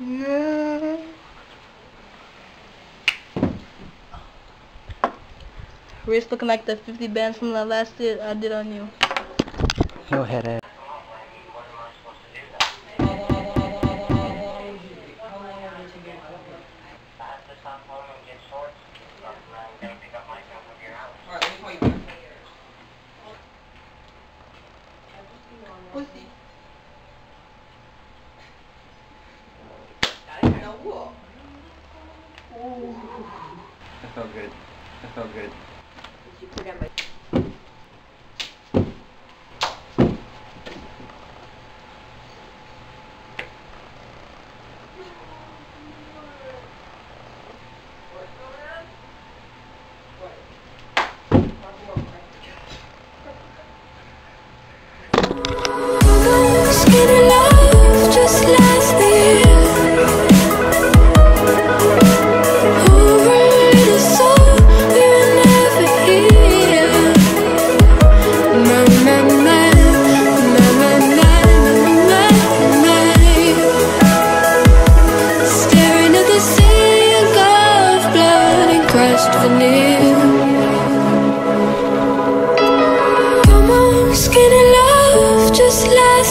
No. Wrist looking like the 50 bands from the last hit I did on you. Go ahead, Ed. Pussy. Now. Ooh. That felt good. That felt good. Did you put on my...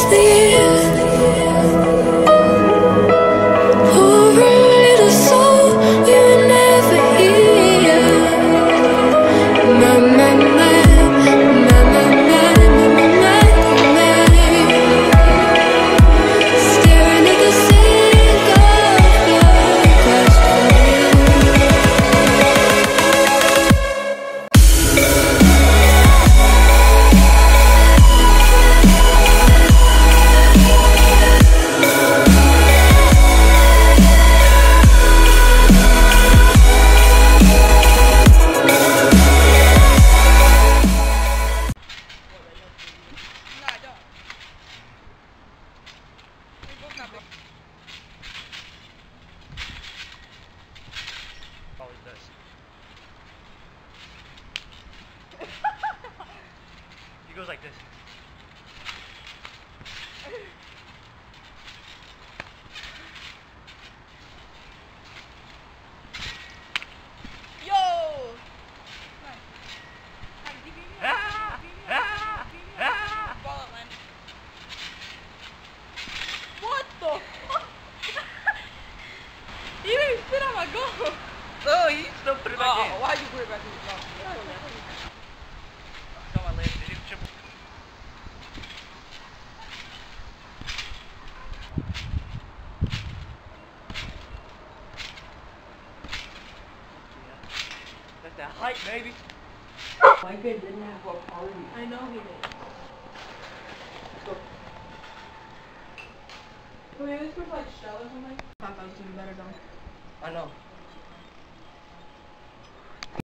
this? Goes like this. That height, baby. My kid didn't have a party. I know he did. Wait, this was like shell or something? I thought that was doing better though. I know.